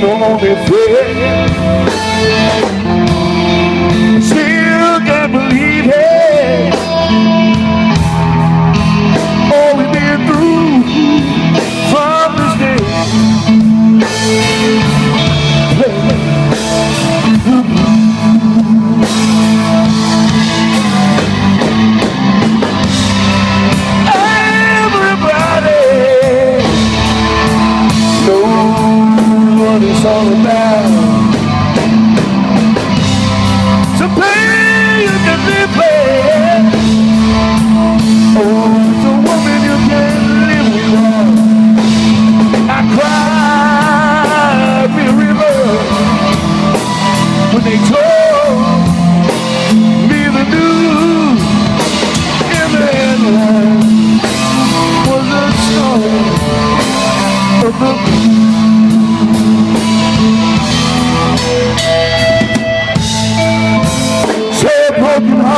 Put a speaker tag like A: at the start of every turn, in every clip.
A: the only thing. Still can't believe it.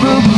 A: boop.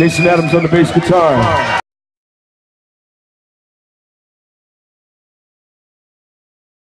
A: Jason Adams on the bass guitar.